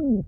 Oh.